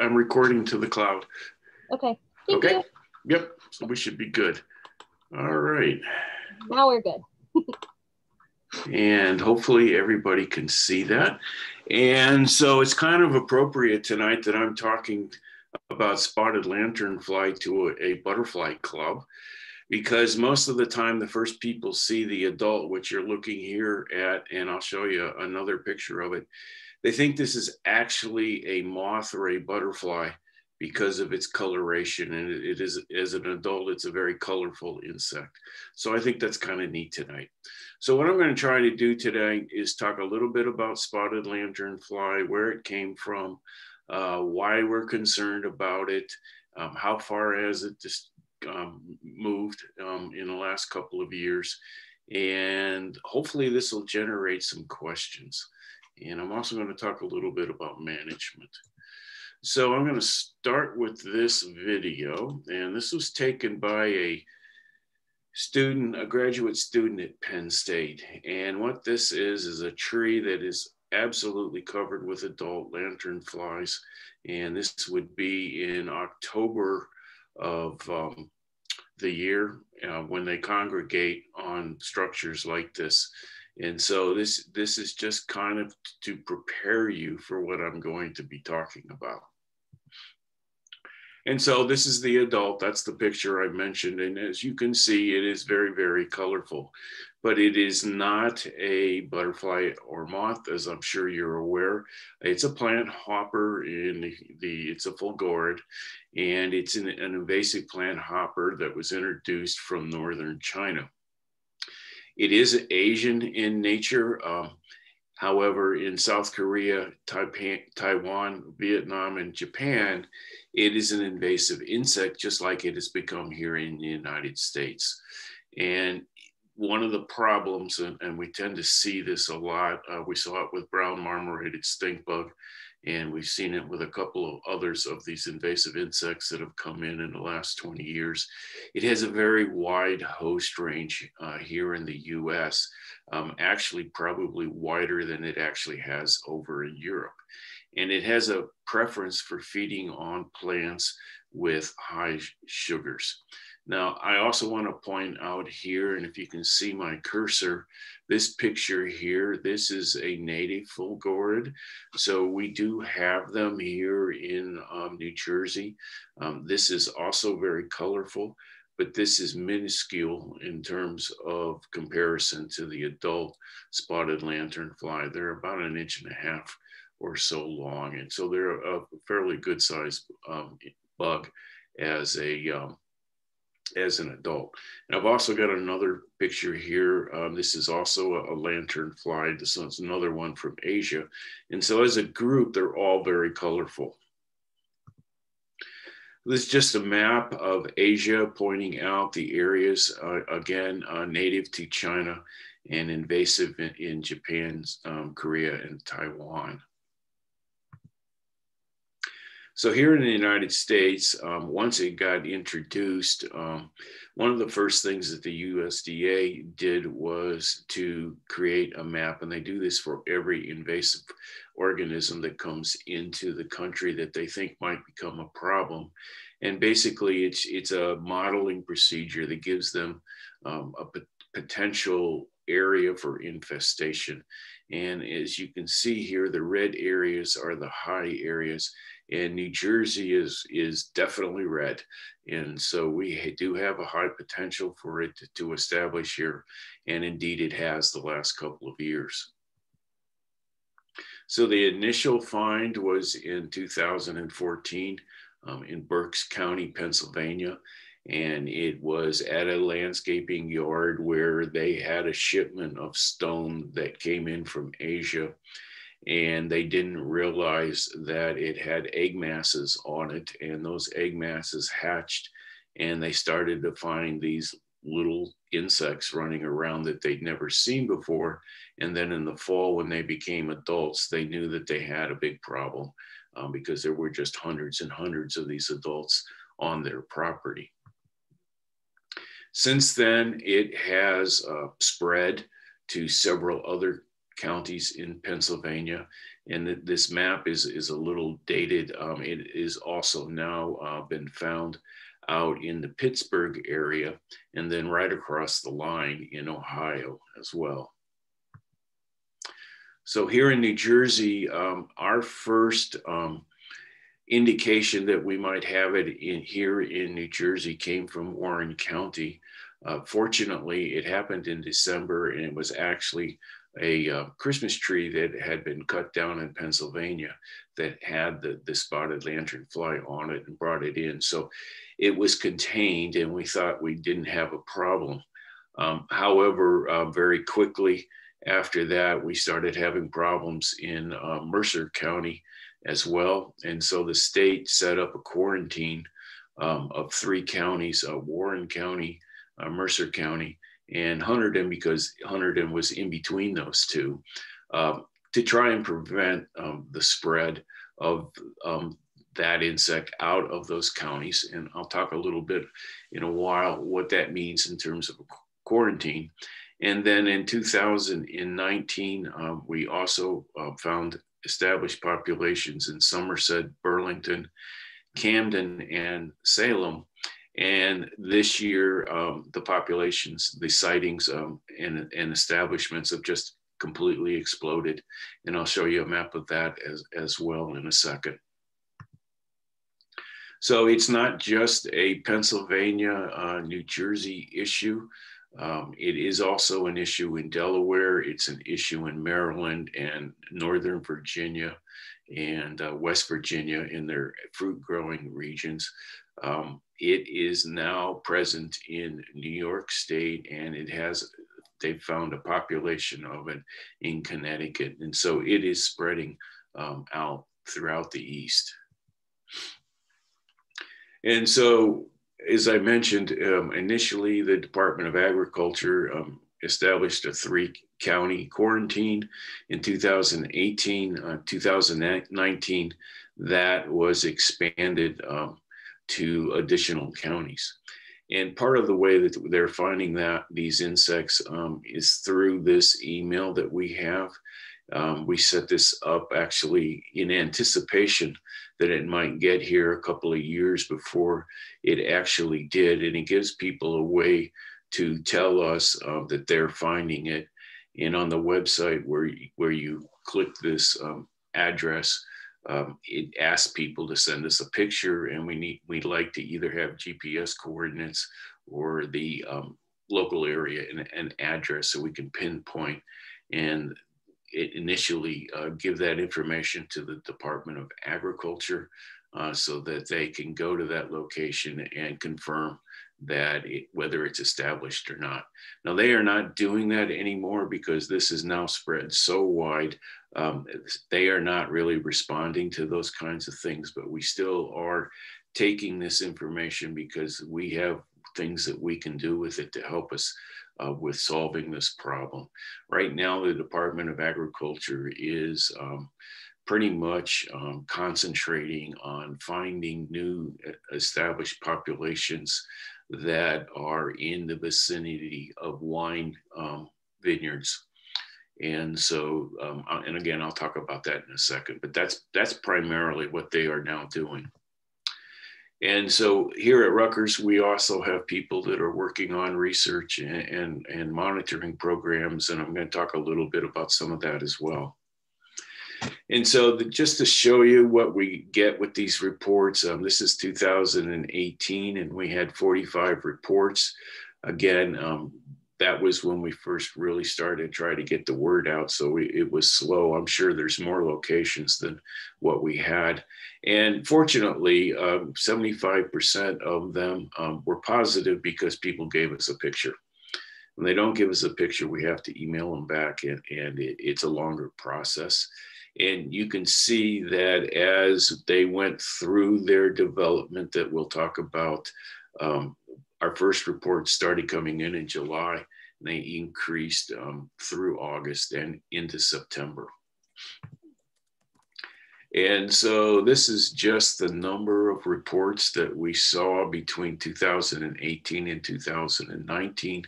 I'm recording to the cloud. Okay. Thank okay. You. Yep. So we should be good. All right. Now we're good. and hopefully everybody can see that. And so it's kind of appropriate tonight that I'm talking about spotted lanternfly to a, a butterfly club because most of the time the first people see the adult which you're looking here at and i'll show you another picture of it they think this is actually a moth or a butterfly because of its coloration and it is as an adult it's a very colorful insect so i think that's kind of neat tonight so what i'm going to try to do today is talk a little bit about spotted lanternfly where it came from uh, why we're concerned about it um, how far has it just um, moved um, in the last couple of years. And hopefully this will generate some questions. And I'm also going to talk a little bit about management. So I'm going to start with this video. And this was taken by a student, a graduate student at Penn State. And what this is, is a tree that is absolutely covered with adult lantern flies. And this would be in October of um, the year uh, when they congregate on structures like this. And so this this is just kind of to prepare you for what I'm going to be talking about. And so this is the adult, that's the picture I mentioned. And as you can see, it is very, very colorful, but it is not a butterfly or moth, as I'm sure you're aware. It's a plant hopper in the, it's a fulgorid, and it's an, an invasive plant hopper that was introduced from Northern China. It is Asian in nature. Um, However, in South Korea, Taiwan, Vietnam, and Japan, it is an invasive insect, just like it has become here in the United States. And one of the problems, and, and we tend to see this a lot, uh, we saw it with brown marmorated stink bug and we've seen it with a couple of others of these invasive insects that have come in in the last 20 years. It has a very wide host range uh, here in the US, um, actually probably wider than it actually has over in Europe. And it has a preference for feeding on plants with high sugars. Now, I also want to point out here, and if you can see my cursor, this picture here, this is a native fulgorid. So we do have them here in um, New Jersey. Um, this is also very colorful, but this is minuscule in terms of comparison to the adult spotted lanternfly. They're about an inch and a half or so long. And so they're a fairly good sized um, bug as a um, as an adult. And I've also got another picture here. Um, this is also a, a lantern fly. This is another one from Asia. And so as a group, they're all very colorful. This is just a map of Asia pointing out the areas, uh, again, uh, native to China and invasive in, in Japan, um, Korea, and Taiwan. So here in the United States, um, once it got introduced, um, one of the first things that the USDA did was to create a map, and they do this for every invasive organism that comes into the country that they think might become a problem. And basically, it's it's a modeling procedure that gives them um, a p- potential area for infestation. And as you can see here, the red areas are the high areas. And New Jersey is is definitely red, and so we do have a high potential for it to, to establish here, and indeed it has the last couple of years. So the initial find was in 2014 um, in Berks County, Pennsylvania, and it was at a landscaping yard where they had a shipment of stone that came in from Asia and they didn't realize that it had egg masses on it and those egg masses hatched and they started to find these little insects running around that they'd never seen before and then in the fall when they became adults they knew that they had a big problem um, because there were just hundreds and hundreds of these adults on their property since then it has uh, spread to several other counties in Pennsylvania. And th- this map is, is a little dated. Um, it is also now uh, been found out in the Pittsburgh area and then right across the line in Ohio as well. So here in New Jersey, um, our first um, indication that we might have it in here in New Jersey came from Warren County. Uh, fortunately, it happened in December and it was actually a uh, Christmas tree that had been cut down in Pennsylvania that had the, the spotted lanternfly on it and brought it in. So it was contained and we thought we didn't have a problem. Um, however, uh, very quickly after that, we started having problems in uh, Mercer County as well. And so the state set up a quarantine um, of three counties, uh, Warren County, uh, Mercer County, and Hunterdon, because Hunterdon was in between those two, um, to try and prevent um, the spread of um, that insect out of those counties. And I'll talk a little bit in a while what that means in terms of quarantine. And then in 2019, um, we also uh, found established populations in Somerset, Burlington, Camden, and Salem. And this year, um, the populations, the sightings um, and, and establishments have just completely exploded. And I'll show you a map of that as, as well in a second. So it's not just a Pennsylvania, uh, New Jersey issue. Um, it is also an issue in Delaware. It's an issue in Maryland and Northern Virginia and uh, West Virginia in their fruit growing regions. Um, it is now present in New York State and it has, they found a population of it in Connecticut. And so it is spreading um, out throughout the East. And so as I mentioned, um, initially the Department of Agriculture um, established a three county quarantine in 2018, uh, 2019, that was expanded um, to additional counties. And part of the way that they're finding that these insects um, is through this email that we have. Um, we set this up actually in anticipation that it might get here a couple of years before it actually did. And it gives people a way to tell us uh, that they're finding it. And on the website where, you, where you click this um, address, um, it asks people to send us a picture and we need, we'd like to either have GPS coordinates or the um, local area and an address so we can pinpoint. And initially uh, give that information to the Department of Agriculture uh, so that they can go to that location and confirm that it, whether it's established or not. Now they are not doing that anymore because this is now spread so wide. Um, they are not really responding to those kinds of things, but we still are taking this information because we have things that we can do with it to help us uh, with solving this problem. Right now, the Department of Agriculture is um, pretty much um, concentrating on finding new established populations that are in the vicinity of wine um, vineyards. And so, um, and again, I'll talk about that in a second, but that's, that's primarily what they are now doing. And so here at Rutgers, we also have people that are working on research and, and, and, monitoring programs. And I'm going to talk a little bit about some of that as well. And so the, just to show you what we get with these reports, um, this is 2018 and we had 45 reports. Again, um, that was when we first really started to try to get the word out. So we, it was slow. I'm sure there's more locations than what we had. And fortunately, um, 75% of them um, were positive because people gave us a picture. When they don't give us a picture, we have to email them back, and, and it, it's a longer process. And you can see that as they went through their development, that we'll talk about um, our first reports started coming in in July, and they increased um, through August and into September. And so this is just the number of reports that we saw between 2018 and 2019.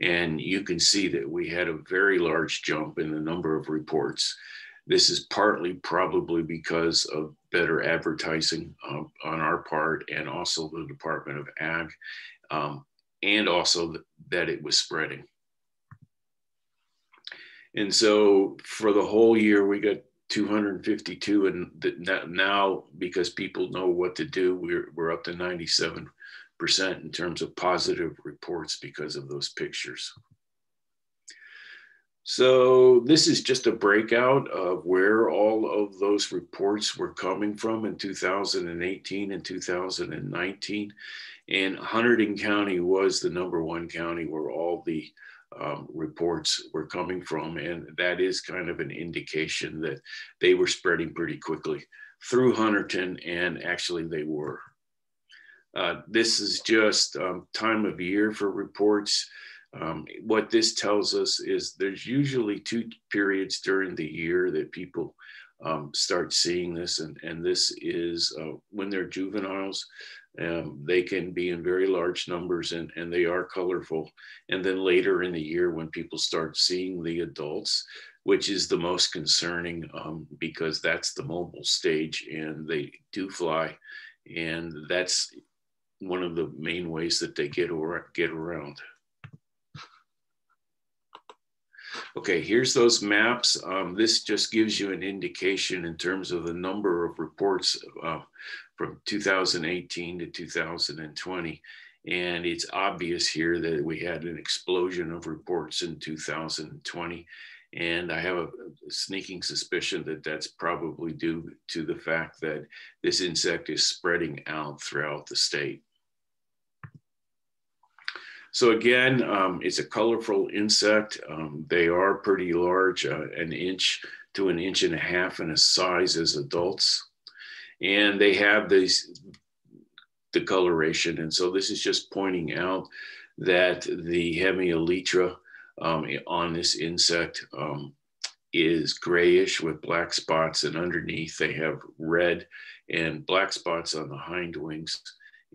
And you can see that we had a very large jump in the number of reports. This is partly probably because of better advertising um, on our part and also the Department of Ag, um, and also that it was spreading. And so for the whole year, we got 252 and now because people know what to do we're, we're up to 97% in terms of positive reports because of those pictures so this is just a breakout of where all of those reports were coming from in 2018 and 2019 and hunterdon county was the number one county where all the um, reports were coming from. And that is kind of an indication that they were spreading pretty quickly through Hunterdon, and actually they were. Uh, this is just um, time of year for reports. Um, what this tells us is there's usually two periods during the year that people um, start seeing this, and, and this is uh, when they're juveniles. Um, they can be in very large numbers and, and they are colorful. And then later in the year, when people start seeing the adults, which is the most concerning um, because that's the mobile stage and they do fly. And that's one of the main ways that they get, or, get around. Okay, here's those maps. Um, this just gives you an indication in terms of the number of reports uh, from 2018 to 2020. And it's obvious here that we had an explosion of reports in 2020. And I have a sneaking suspicion that that's probably due to the fact that this insect is spreading out throughout the state. So again, um, it's a colorful insect. Um, they are pretty large, uh, an inch to an inch and a half in a size as adults. And they have the coloration And so this is just pointing out that the hemielytra um, on this insect um, is grayish with black spots and underneath they have red and black spots on the hind wings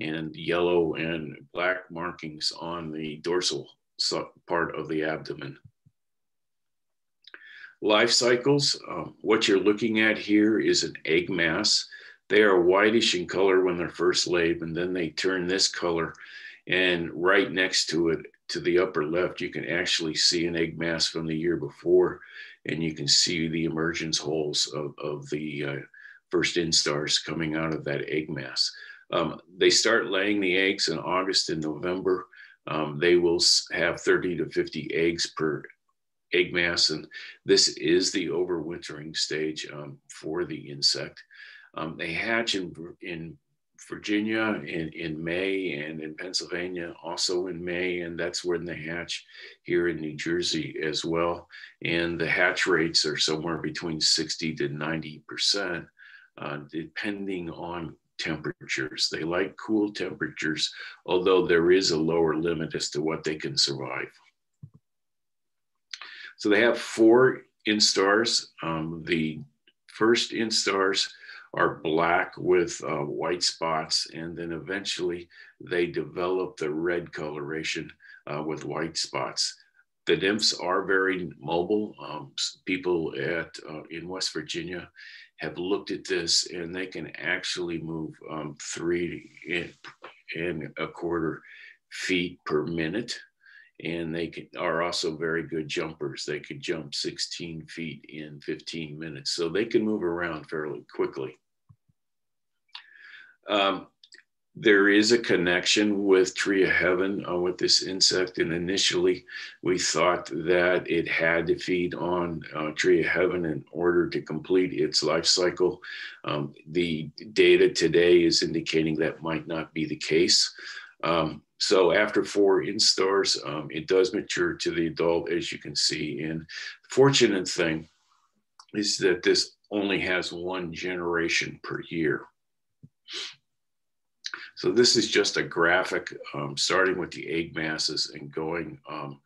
and yellow and black markings on the dorsal part of the abdomen. Life cycles, um, what you're looking at here is an egg mass. They are whitish in color when they're first laid, and then they turn this color. And right next to it, to the upper left, you can actually see an egg mass from the year before, and you can see the emergence holes of, of the uh, first instars coming out of that egg mass. Um, they start laying the eggs in August and November. Um, they will have 30 to 50 eggs per egg mass, and this is the overwintering stage um, for the insect. Um, they hatch in, in Virginia in, in May and in Pennsylvania also in May, and that's when they hatch here in New Jersey as well. And the hatch rates are somewhere between 60 to 90%, uh, depending on temperatures. They like cool temperatures, although there is a lower limit as to what they can survive. So they have four instars. Um, the first instars are black with uh, white spots, and then eventually they develop the red coloration uh, with white spots. The nymphs are very mobile. Um, people at uh, in West Virginia have looked at this and they can actually move um, three and, a quarter feet per minute. And they can, are also very good jumpers. They could jump 16 feet in 15 minutes. So they can move around fairly quickly. Um, there is a connection with tree of heaven uh, with this insect and initially we thought that it had to feed on uh, tree of heaven in order to complete its life cycle. Um, the data today is indicating that might not be the case. Um, so after four instars um, it does mature to the adult as you can see. And the fortunate thing is that this only has one generation per year so this is just a graphic um, starting with the egg masses and going um,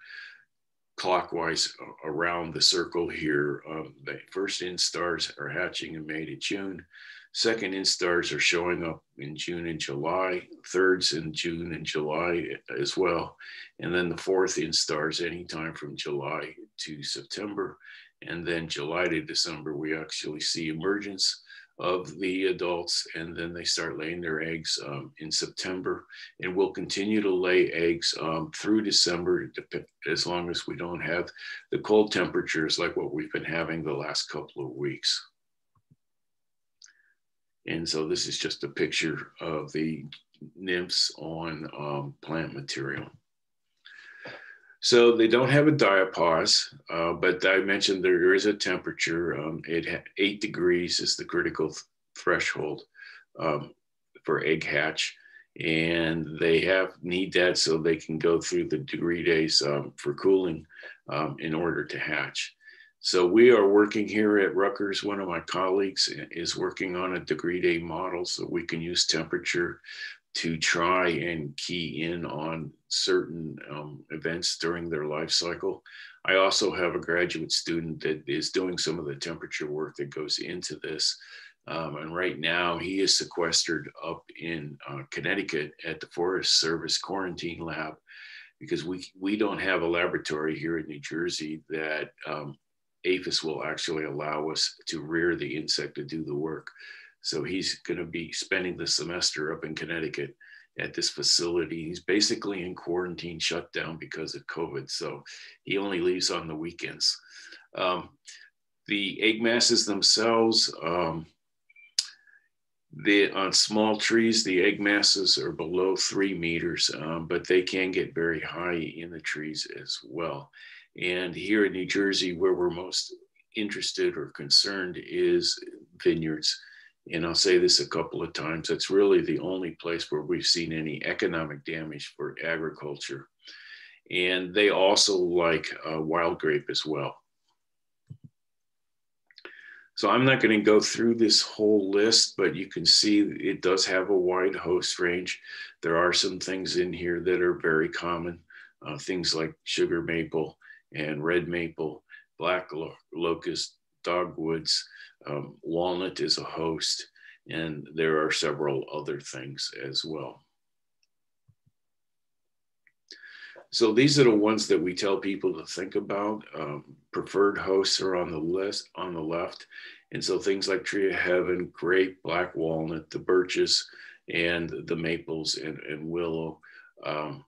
clockwise around the circle here. Um, the first instars are hatching in May to June. Second instars are showing up in June and July. Thirds in June and July as well. And then the fourth instars anytime from July to September. And then July to December, we actually see emergence of the adults, and then they start laying their eggs um, in September, and we'll continue to lay eggs um, through December as long as we don't have the cold temperatures like what we've been having the last couple of weeks. And so this is just a picture of the nymphs on um, plant material. So they don't have a diapause, uh, but I mentioned there is a temperature. Um, it eight degrees is the critical th threshold um, for egg hatch, and they have need that so they can go through the degree days um, for cooling um, in order to hatch. So we are working here at Rutgers. One of my colleagues is working on a degree day model so we can use temperature to try and key in on certain um, events during their life cycle. I also have a graduate student that is doing some of the temperature work that goes into this. Um, and right now he is sequestered up in uh, Connecticut at the Forest Service quarantine lab because we, we don't have a laboratory here in New Jersey that um, APHIS will actually allow us to rear the insect to do the work. So he's going to be spending the semester up in Connecticut at this facility. He's basically in quarantine shutdown because of COVID. So he only leaves on the weekends. Um, the egg masses themselves, um, the, on small trees, the egg masses are below three meters, um, but they can get very high in the trees as well. And here in New Jersey, where we're most interested or concerned is vineyards. And I'll say this a couple of times, that's really the only place where we've seen any economic damage for agriculture. And they also like uh, wild grape as well. So I'm not going to go through this whole list, but you can see it does have a wide host range. There are some things in here that are very common, uh, things like sugar maple, and red maple, black locust, dogwoods, um, walnut is a host, and there are several other things as well. So these are the ones that we tell people to think about. Um, preferred hosts are on the list on the left. And so things like tree of heaven, grape, black walnut, the birches, and the maples and, and willow um,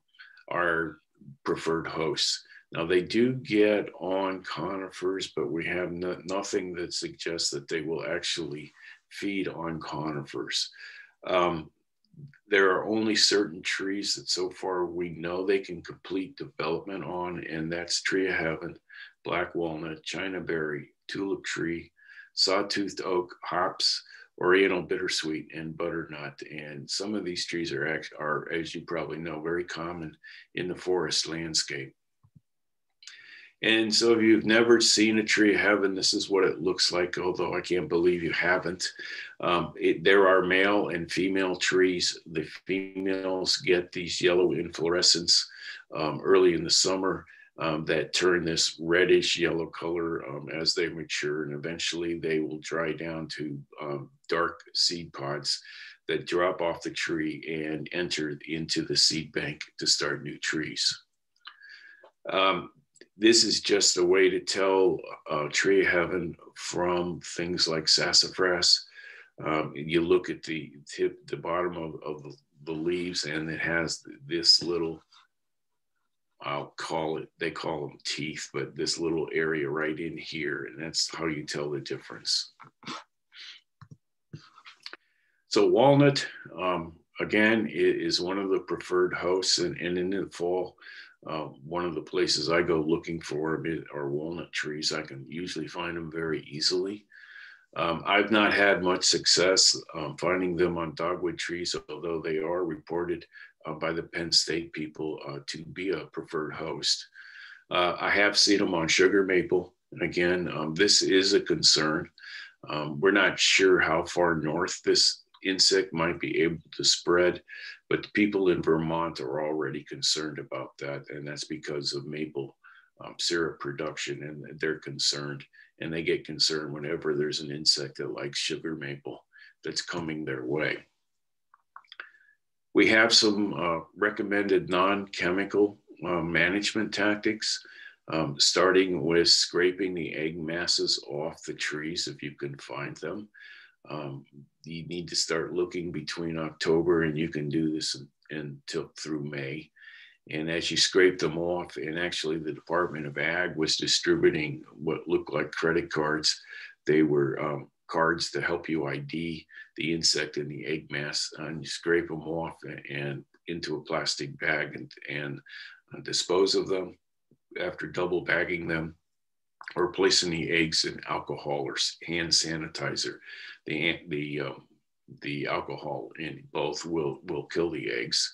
are preferred hosts. Now they do get on conifers, but we have no, nothing that suggests that they will actually feed on conifers. Um, there are only certain trees that so far we know they can complete development on, and that's tree of heaven, black walnut, china berry, tulip tree, sawtoothed oak, hops, oriental bittersweet, and butternut. And some of these trees are, are, as you probably know, very common in the forest landscape. And so if you've never seen a tree of heaven, this is what it looks like, although I can't believe you haven't. Um, it, there are male and female trees. The females get these yellow inflorescence um, early in the summer um, that turn this reddish yellow color um, as they mature. And eventually they will dry down to um, dark seed pods that drop off the tree and enter into the seed bank to start new trees. Um, this is just a way to tell uh, tree heaven from things like sassafras. Um, you look at the tip, the bottom of, of the leaves, and it has this little, I'll call it, they call them teeth, but this little area right in here, and that's how you tell the difference. So walnut, um, again, is one of the preferred hosts, and, and in the fall, uh, one of the places I go looking for are walnut trees. I can usually find them very easily. Um, I've not had much success um, finding them on dogwood trees, although they are reported uh, by the Penn State people uh, to be a preferred host. Uh, I have seen them on sugar maple. And again, um, this is a concern. Um, we're not sure how far north this insect might be able to spread, but people in Vermont are already concerned about that, and that's because of maple um, syrup production, and they're concerned, and they get concerned whenever there's an insect that likes sugar maple that's coming their way. We have some uh, recommended non-chemical uh, management tactics. um, starting with scraping the egg masses off the trees if you can find them. Um, you need to start looking between October and you can do this until through May. And as you scrape them off, and actually the Department of Ag was distributing what looked like credit cards. They were um, cards to help you ID the insect in the egg mass, and you scrape them off and into a plastic bag and, and uh, dispose of them after double bagging them or placing the eggs in alcohol or hand sanitizer. The, the, um, the alcohol in both will, will kill the eggs.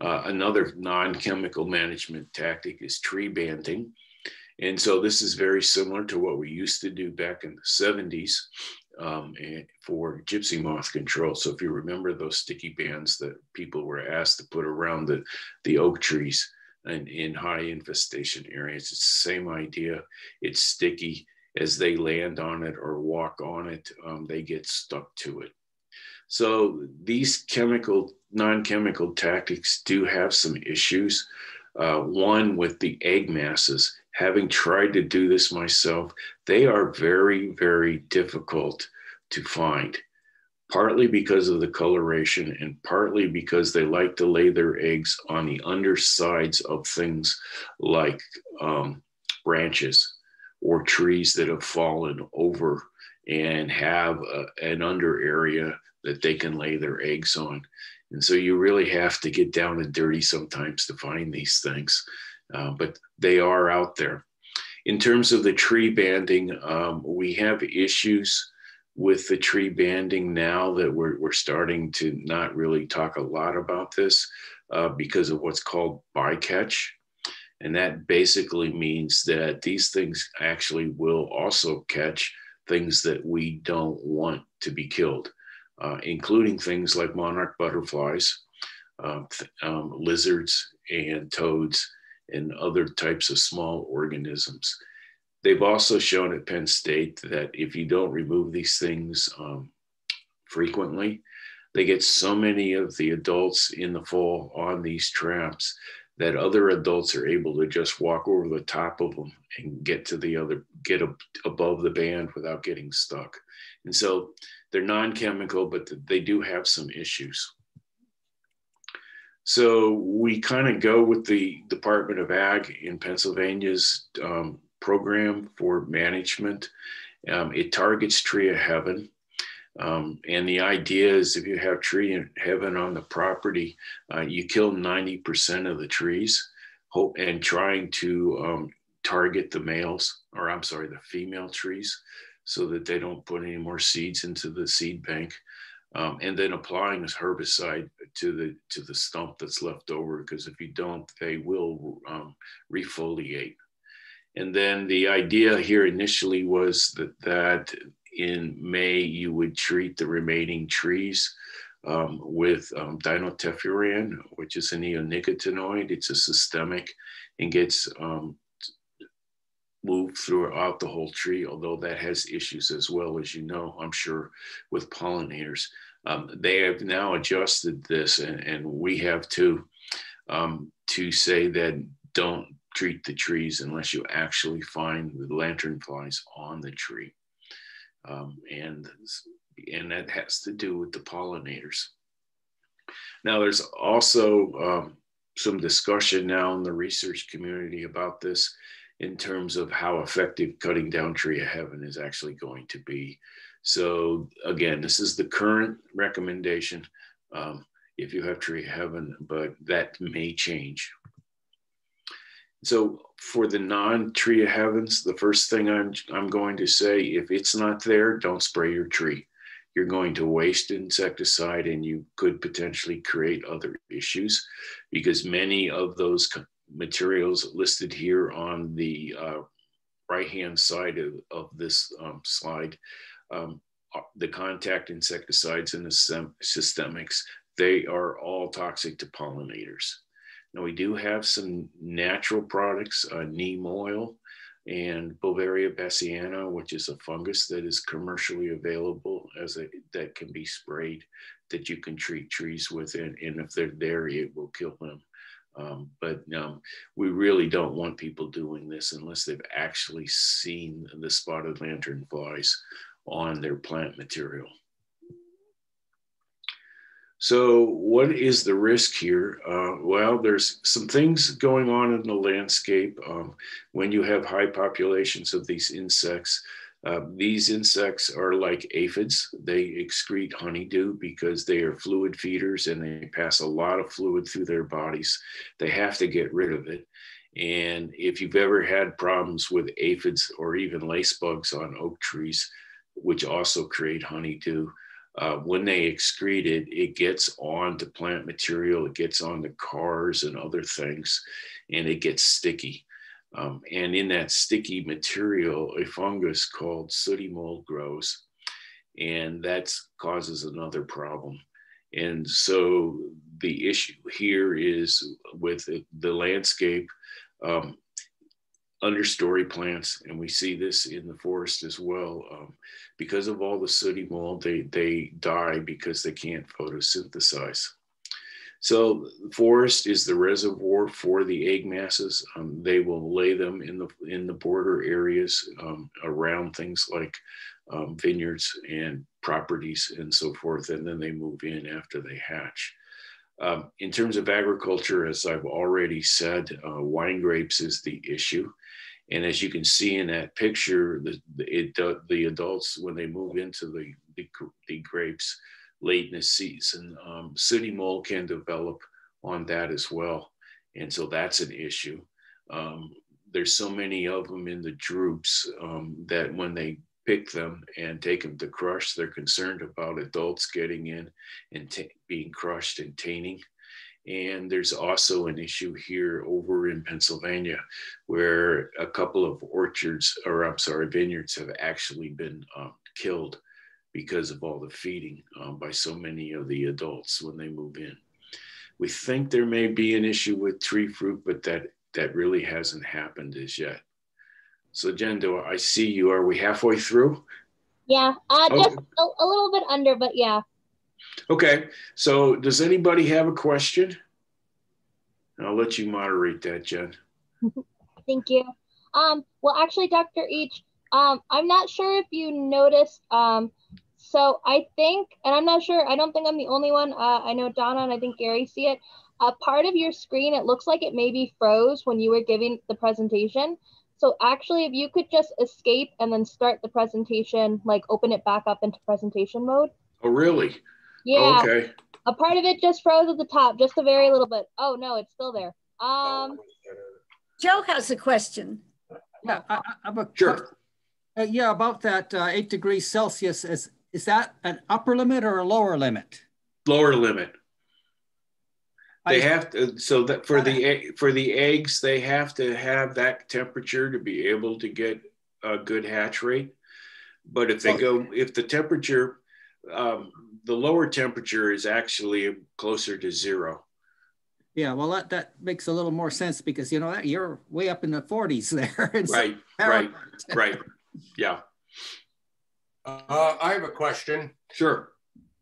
Uh, another non-chemical management tactic is tree banding. And so this is very similar to what we used to do back in the 70s um, for gypsy moth control. So if you remember those sticky bands that people were asked to put around the, the oak trees and in high infestation areas, it's the same idea. It's sticky. As they land on it or walk on it, um, they get stuck to it. So these chemical, non-chemical tactics do have some issues. Uh, one with the egg masses, having tried to do this myself, they are very, very difficult to find, partly because of the coloration and partly because they like to lay their eggs on the undersides of things like um, branches or trees that have fallen over and have a, an under area that they can lay their eggs on. And so you really have to get down and dirty sometimes to find these things, uh, but they are out there. In terms of the tree banding, um, we have issues with the tree banding now that we're, we're starting to not really talk a lot about this uh, because of what's called bycatch. And that basically means that these things actually will also catch things that we don't want to be killed uh, including things like monarch butterflies, um, um, lizards, and toads, and other types of small organisms. They've also shown at Penn State that if you don't remove these things um, frequently, they get so many of the adults in the fall on these traps that other adults are able to just walk over the top of them and get to the other, get above the band without getting stuck. And so they're non-chemical, but they do have some issues. So we kind of go with the Department of Ag in Pennsylvania's um, program for management. Um, it targets tree of heaven. Um, and the idea is if you have tree in heaven on the property, uh, you kill 90% of the trees hope, and trying to um, target the males, or I'm sorry, the female trees so that they don't put any more seeds into the seed bank. Um, and then applying this herbicide to the to the stump that's left over because if you don't, they will um, refoliate. And then the idea here initially was that that in May you would treat the remaining trees um, with um, dinotefuran, which is a neonicotinoid. It's a systemic and gets um, move throughout the whole tree, although that has issues as well, as you know, I'm sure, with pollinators. Um, they have now adjusted this, and, and we have to, um, to say that don't treat the trees unless you actually find the lanternflies on the tree. Um, and, and that has to do with the pollinators. Now, there's also um, some discussion now in the research community about this in terms of how effective cutting down tree of heaven is actually going to be. So again, this is the current recommendation um, if you have tree of heaven, but that may change. So for the non-tree of heavens, the first thing I'm, I'm going to say, if it's not there, don't spray your tree. You're going to waste insecticide and you could potentially create other issues because many of those materials listed here on the uh, right-hand side of, of this um, slide. Um, the contact insecticides and the systemics, they are all toxic to pollinators. Now we do have some natural products, uh, neem oil and Beauveria bassiana, which is a fungus that is commercially available as a, that can be sprayed that you can treat trees with. And, and if they're there, it will kill them. Um, but um, we really don't want people doing this unless they've actually seen the spotted lantern flies on their plant material. So, what is the risk here? Uh, well, there's some things going on in the landscape um, when you have high populations of these insects. Uh, these insects are like aphids. They excrete honeydew because they are fluid feeders and they pass a lot of fluid through their bodies. They have to get rid of it. And if you've ever had problems with aphids or even lace bugs on oak trees, which also create honeydew, uh, when they excrete it, it gets onto plant material, it gets onto cars and other things, and it gets sticky. Um, and in that sticky material, a fungus called sooty mold grows, and that causes another problem. And so the issue here is with the landscape, um, understory plants, and we see this in the forest as well. Um, because of all the sooty mold, they, they die because they can't photosynthesize. So the forest is the reservoir for the egg masses. Um, they will lay them in the in the border areas um, around things like um, vineyards and properties and so forth, and then they move in after they hatch. Um, in terms of agriculture, as I've already said, uh, wine grapes is the issue. And as you can see in that picture, the, uh, the adults, when they move into the, the, the grapes, late in the season. Um, sooty mold can develop on that as well. And so that's an issue. Um, there's so many of them in the droops um, that when they pick them and take them to crush, they're concerned about adults getting in and being crushed and tainting. And there's also an issue here over in Pennsylvania where a couple of orchards, or I'm sorry, vineyards have actually been um, killed because of all the feeding um, by so many of the adults when they move in. We think there may be an issue with tree fruit, but that, that really hasn't happened as yet. So Jen, do I see you? Are we halfway through? Yeah, uh, just a, a little bit under, but yeah. Okay, so does anybody have a question? I'll let you moderate that, Jen. Thank you. Um, well, actually, Dr. Each, um, I'm not sure if you noticed, um, so I think, and I'm not sure, I don't think I'm the only one. Uh, I know Donna and I think Gary see it. A part of your screen, it looks like it maybe froze when you were giving the presentation. So actually, if you could just escape and then start the presentation, like open it back up into presentation mode. Oh, really? Yeah. okay. A part of it just froze at the top, just a very little bit. Oh no, it's still there. Um. Joe has a question. Yeah, I, I have a sure. Uh, yeah, about that uh, eight degrees Celsius. Is is that an upper limit or a lower limit? Lower limit. They I, have to, so that for the for the eggs, they have to have that temperature to be able to get a good hatch rate. But if they go, if the temperature, um, the lower temperature is actually closer to zero. Yeah, well, that, that makes a little more sense because you know that you're way up in the 40s there. right, right, right. Yeah. Uh, I have a question. Sure.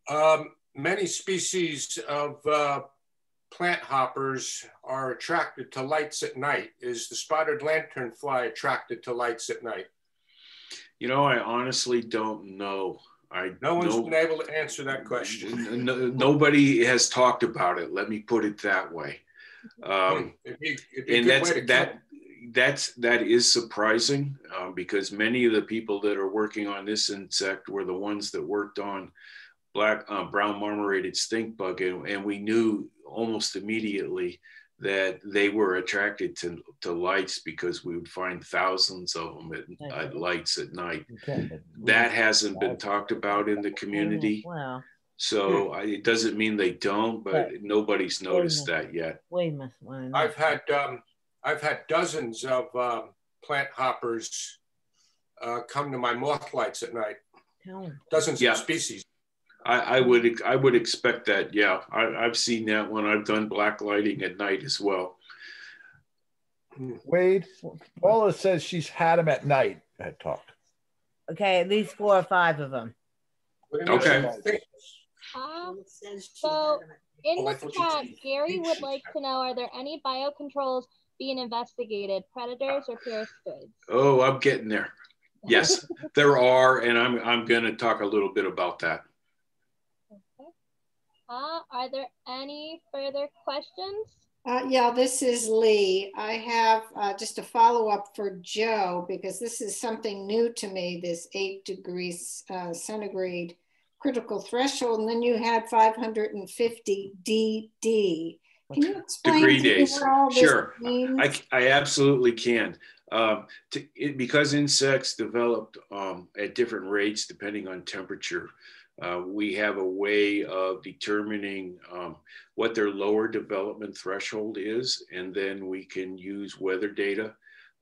Um, many species of uh, plant hoppers are attracted to lights at night. Is the spotted lanternfly attracted to lights at night? You know, I honestly don't know. I no one's been able to answer that question. No, nobody has talked about it. Let me put it that way. Um, and that's that that's that is surprising um, because many of the people that are working on this insect were the ones that worked on black uh, brown marmorated stink bug and, and, we knew almost immediately that they were attracted to, to lights because we would find thousands of them at, at lights at night that hasn't been talked about in the community wow. So I, it doesn't mean they don't, but nobody's noticed that yet. I've had um, I've had dozens of um, plant hoppers uh, come to my moth lights at night. Dozens yeah. of species. I, I, would I would expect that. Yeah, I, have seen that when I've done black lighting at night as well. Wade, Paula says she's had them at night. Had talked. Okay, at least four or five of them. Okay. Um, It says she so- in Oh, the chat, Gary would like to know, are there any biocontrols being investigated, predators or parasitoids? Oh, I'm getting there. Yes, there are, and I'm I'm going to talk a little bit about that. Okay. Uh, are there any further questions? Uh, yeah, this is Lee. I have uh, just a follow-up for Joe because this is something new to me, this eight degrees uh, centigrade critical threshold. And then you had 550 DD. Can you explain Degree to me days. what all Sure. I, I absolutely can. Um, to, it, because insects developed um, at different rates depending on temperature, uh, we have a way of determining um, what their lower development threshold is, and then we can use weather data,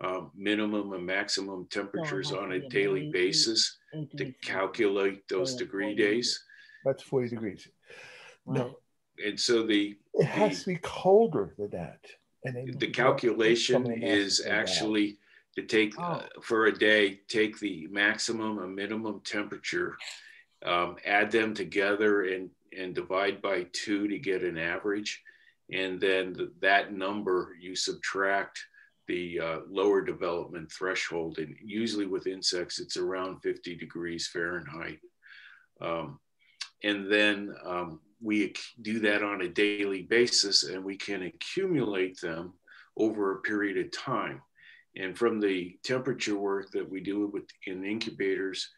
um, minimum and maximum temperatures on a daily basis to calculate those degree days. That's 40 degrees. No, And so the it has to be colder than that. And then the calculation Somebody has to is say that. actually to take uh, for a day take the maximum and minimum temperature um, add them together and and divide by two to get an average. And then th- that number you subtract the uh, lower development threshold. And usually with insects it's around 50 degrees fahrenheit. Um, and then um, we do that on a daily basis and we can accumulate them over a period of time. And from the temperature work that we do with in incubators,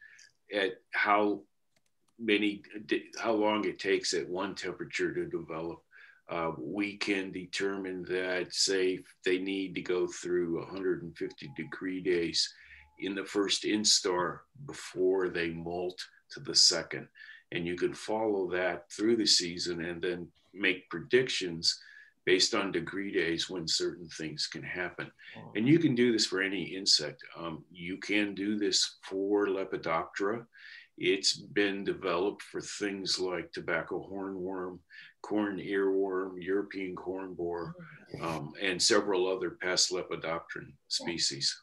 at how many, how long it takes at one temperature to develop, uh, we can determine that, say, they need to go through 150 degree days in the first instar before they molt to the second. And you can follow that through the season and then make predictions based on degree days when certain things can happen. And you can do this for any insect. Um, you can do this for Lepidoptera. It's been developed for things like tobacco hornworm, corn earworm, European corn borer, um, and several other pest lepidopteran species.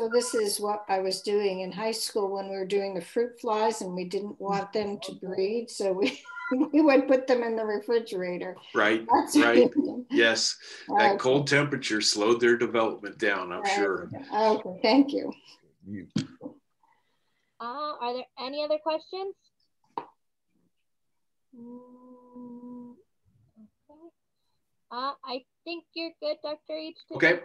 So this is what I was doing in high school when we were doing the fruit flies and we didn't want them to breed. So we, we would put them in the refrigerator. Right? That's Right. Yes. That Okay. cold temperature slowed their development down, I'm sure. Okay, thank you. You- Uh, are there any other questions? Mm, okay. Uh, I think you're good, Dr. H. to Okay.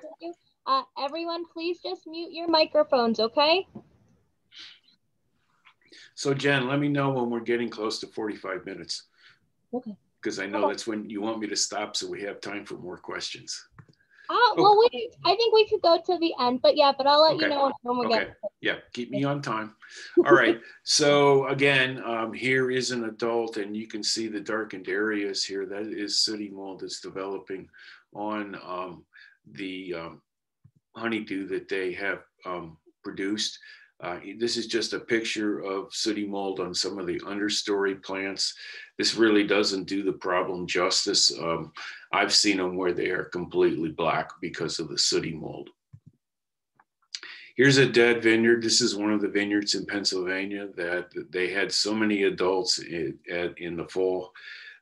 Uh, everyone, please just mute your microphones, okay? So Jen, let me know when we're getting close to 45 minutes. Okay. Because I know Okay. that's when you want me to stop so we have time for more questions. Uh, well, we, I think we could go to the end, but yeah, but I'll let you know when we Okay. get. Yeah, keep me on time. All right. So again, um, here is an adult and you can see the darkened areas here. That is sooty mold that's developing on um, the um, honeydew that they have um, produced. Uh, this is just a picture of sooty mold on some of the understory plants. This really doesn't do the problem justice. Um, I've seen them where they are completely black because of the sooty mold. Here's a dead vineyard. This is one of the vineyards in Pennsylvania that they had so many adults in, in the fall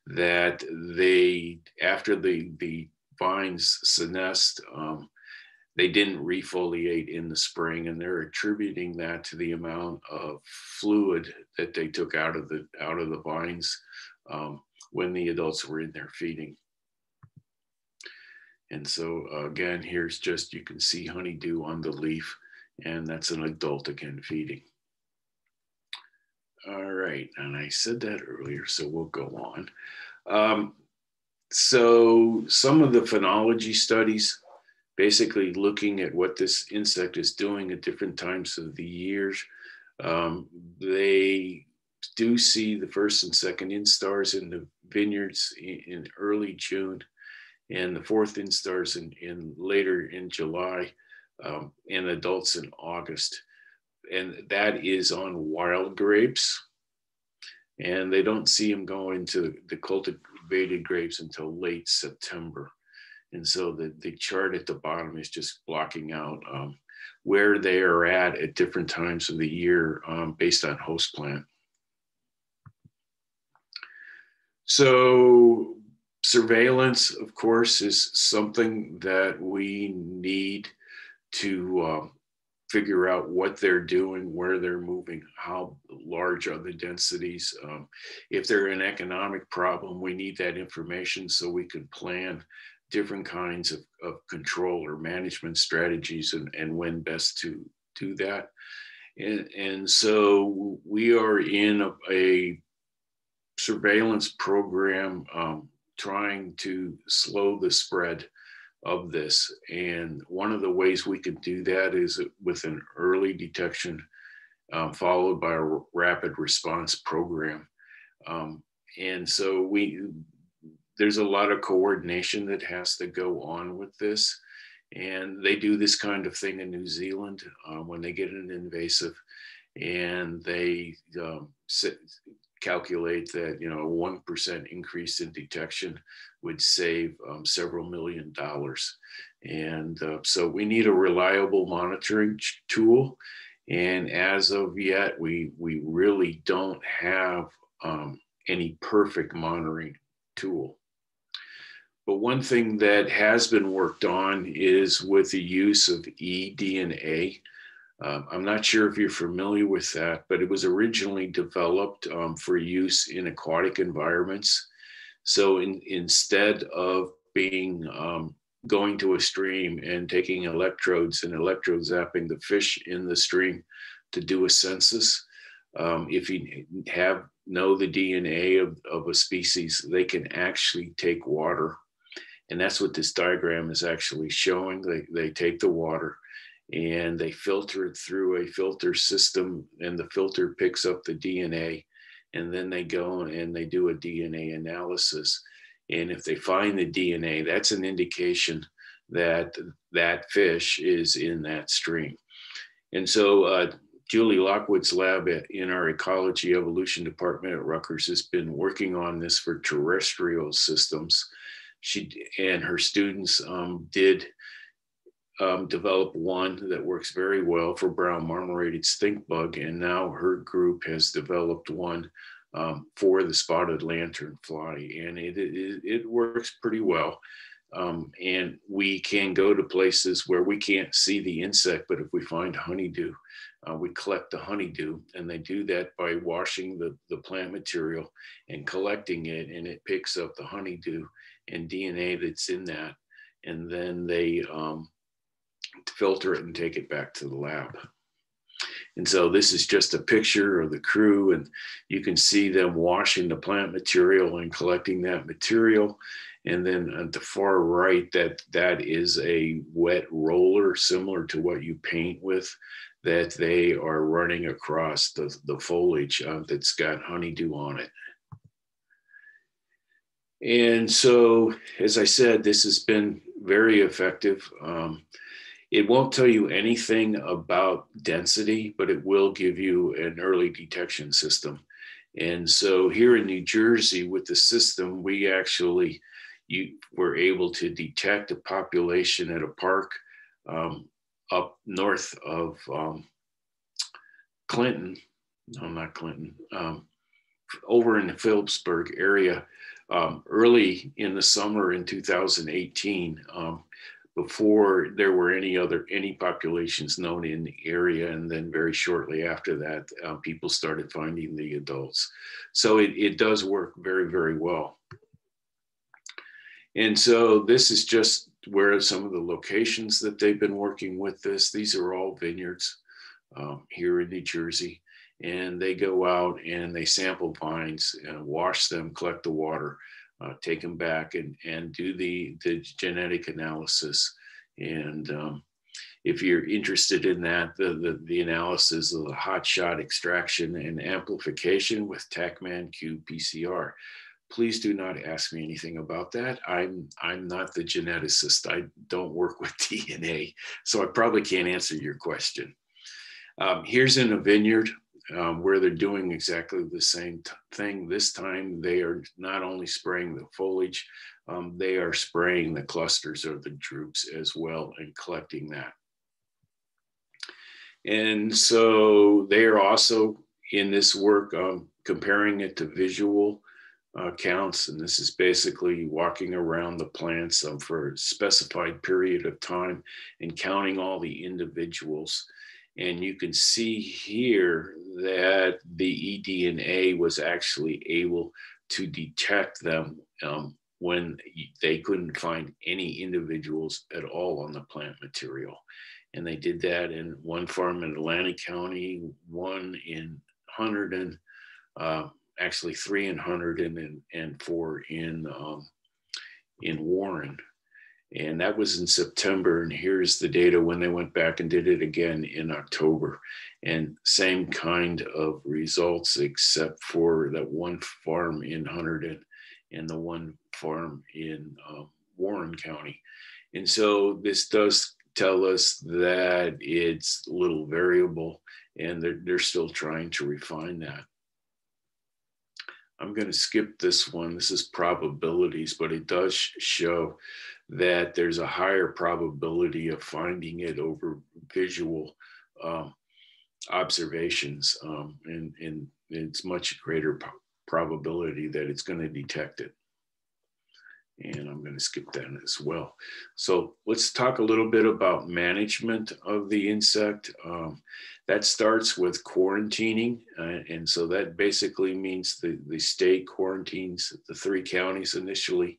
that they, after the, the vines senesced, um, they didn't refoliate in the spring and they're attributing that to the amount of fluid that they took out of the out of the vines um, when the adults were in there feeding. And so uh, again here's just you can see honeydew on the leaf and that's an adult again feeding. All right and i said that earlier so we'll go on. Um, so some of the phenology studies basically looking at what this insect is doing at different times of the years. Um, they do see the first and second instars in the vineyards in, in early June, and the fourth instars in, in later in July, um, and adults in August. And that is on wild grapes. And they don't see them going into the cultivated grapes until late September. And so the, the chart at the bottom is just blocking out um, where they are at at different times of the year um, based on host plant. So surveillance, of course, is something that we need to um, figure out what they're doing, where they're moving, how large are the densities. Um, if they're an economic problem, we need that information so we can plan different kinds of, of control or management strategies and, and when best to do that. And, and so we are in a, a surveillance program um, trying to slow the spread of this. And one of the ways we can do that is with an early detection um, followed by a rapid response program. Um, and so we there's a lot of coordination that has to go on with this. And they do this kind of thing in New Zealand uh, when they get an invasive and they um, sit, calculate that you know a one percent increase in detection would save um, several million dollars, and uh, so we need a reliable monitoring tool. And as of yet, we we really don't have um, any perfect monitoring tool. But one thing that has been worked on is with the use of eDNA um, I'm not sure if you're familiar with that, but it was originally developed um, for use in aquatic environments. So in, instead of being um, going to a stream and taking electrodes and electrode zapping the fish in the stream to do a census, um, if you have know the DNA of, of a species, they can actually take water. And that's what this diagram is actually showing. They, they take the water and they filter it through a filter system and the filter picks up the DNA and then they go and they do a DNA analysis. And if they find the DNA, that's an indication that that fish is in that stream. And so uh, Julie Lockwood's lab in our ecology evolution department at Rutgers has been working on this for terrestrial systems. She and her students um, did um, developed one that works very well for brown marmorated stink bug, and now her group has developed one um, for the spotted lanternfly, and it, it, it works pretty well. Um, and we can go to places where we can't see the insect, but if we find honeydew, uh, we collect the honeydew, and they do that by washing the, the plant material and collecting it, and it picks up the honeydew and DNA that's in that, and then they um, filter it and take it back to the lab. And so this is just a picture of the crew and you can see them washing the plant material and collecting that material. And then at the far right, that, that is a wet roller similar to what you paint with that they are running across the, the foliage uh, that's got honeydew on it. And so, as I said, this has been very effective. Um, it won't tell you anything about density, but it will give you an early detection system. And so here in New Jersey, with the system, we actually you were able to detect a population at a park um, up north of um, Clinton. No, not Clinton. Um, over in the Phillipsburg area, um, early in the summer in 2018 before there were any other any populations known in the area and then very shortly after that uh, people started finding the adults. So it, it does work very very well. And so this is just where some of the locations that they've been working with this these are all vineyards um, here in new jersey and they go out and they sample vines and wash them collect the water uh, take them back and, and do the, the genetic analysis. And um, if you're interested in that, the, the, the, analysis of the hotshot extraction and amplification with TaqMan qPCR. Please do not ask me anything about that. I'm I'm not the geneticist. I don't work with DNA, so I probably can't answer your question. Um, here's in a vineyard um, where they're doing exactly the same thing. This time, they are not only spraying the foliage, um, they are spraying the clusters of the drupes as well and collecting that. And so they are also in this work um, comparing it to visual uh, counts, and this is basically walking around the plants for a specified period of time and counting all the individuals. And you can see here that the eDNA was actually able to detect them um, when they couldn't find any individuals at all on the plant material. And they did that in one farm in Atlantic County, one in Hunterdon, uh, actually three in Hunterdon and, and four in, um, in Warren. And that was in September. And here's the data when they went back and did it again in October. And same kind of results, except for that one farm in Hunterdon and the one farm in uh, Warren County. And so this does tell us that it's a little variable and they're, they're still trying to refine that. I'm going to skip this one. This is probabilities, but it does show that there's a higher probability of finding it over visual um, observations, um, and, and it's much greater probability that it's going to detect it. And I'm going to skip that as well. So let's talk a little bit about management of the insect. Um, that starts with quarantining. Uh, and so that basically means the, the state quarantines the three counties initially.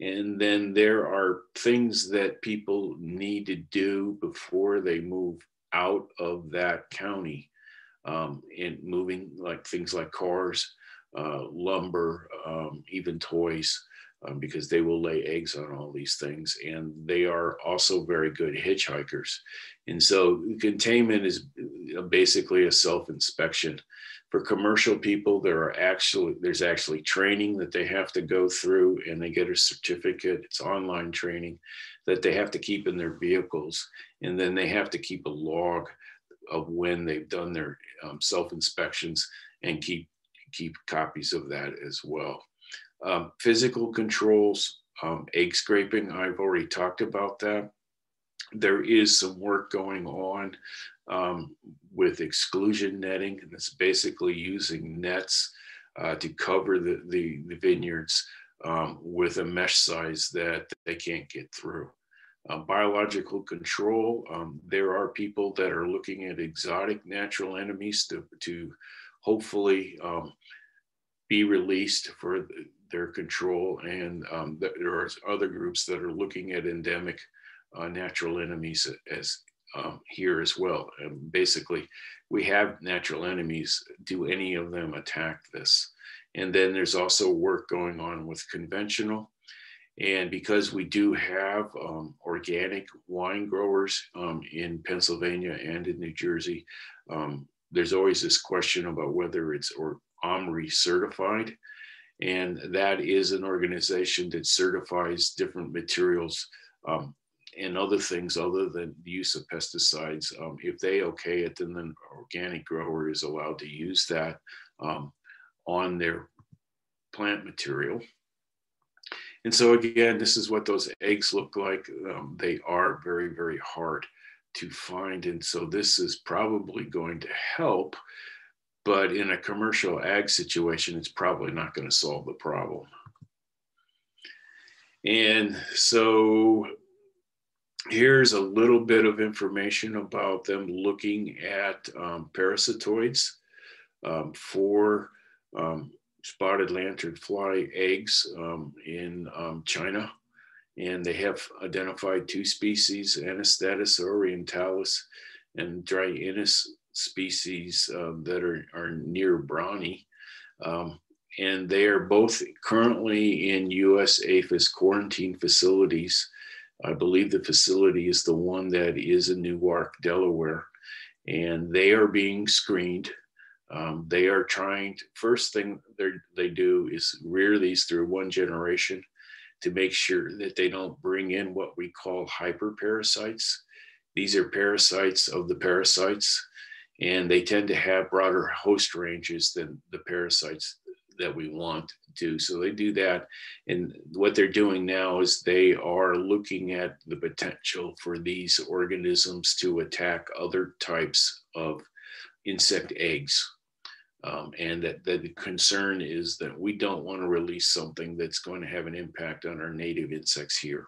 And then there are things that people need to do before they move out of that county. Um, and moving like things like cars, uh, lumber, um, even toys, um, because they will lay eggs on all these things. And they are also very good hitchhikers. And so containment is basically a self inspection. For commercial people, there are actually there's actually training that they have to go through, and they get a certificate. It's online training that they have to keep in their vehicles, and then they have to keep a log of when they've done their um, self inspections and keep keep copies of that as well. Um, physical controls, um, egg scraping, I've already talked about that. There is some work going on um, with exclusion netting, it's basically using nets uh, to cover the, the, the vineyards um, with a mesh size that they can't get through. Uh, biological control, um, there are people that are looking at exotic natural enemies to, to hopefully be released for their control. And um, there are other groups that are looking at endemic uh, natural enemies as um, here as well. And basically, we have natural enemies. Do any of them attack this? And then there's also work going on with conventional. And because we do have um, organic wine growers um, in Pennsylvania and in New Jersey, um, there's always this question about whether it's or OMRI certified. And that is an organization that certifies different materials um, and other things other than the use of pesticides. Um, if they okay it, then the organic grower is allowed to use that um, on their plant material. And so again, this is what those eggs look like. Um, they are very, very hard to find. And so this is probably going to help but in a commercial ag situation, it's probably not going to solve the problem. And so here's a little bit of information about them looking at um, parasitoids um, for um, spotted lanternfly eggs um, in um, China. And they have identified two species, Anastatus orientalis and Dryinus species um, that are, are near browni. Um, and they are both currently in US APHIS quarantine facilities. I believe the facility is the one that is in Newark, Delaware, and they are being screened. Um, they are trying to, first thing they do is rear these through one generation to make sure that they don't bring in what we call hyperparasites. These are parasites of the parasites and they tend to have broader host ranges than the parasites that we want to. So they do that. And what they're doing now is they are looking at the potential for these organisms to attack other types of insect eggs. Um, and that, that the concern is that we don't want to release something that's going to have an impact on our native insects here.